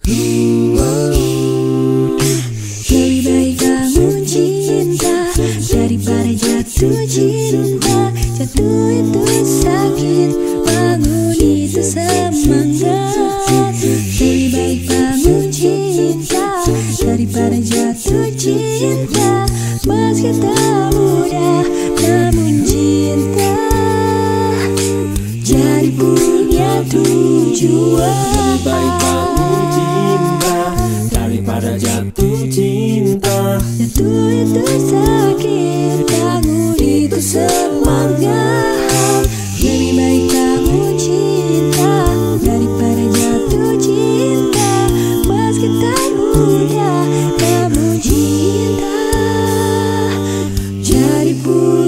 Lebih baik bangun cinta Daripada jatuh cinta Jatuh itu sakit Bangun itu semangat Lebih baik bangun cinta Daripada jatuh cinta Meski tak mudah Namun cinta Jadi punya tujuan jatuh cinta. Itu itu sakit Kamu itu semangat. Lebih baik kamu cinta Daripada jatuh cinta. Meski tak mudah Kamu cinta. Jadi pun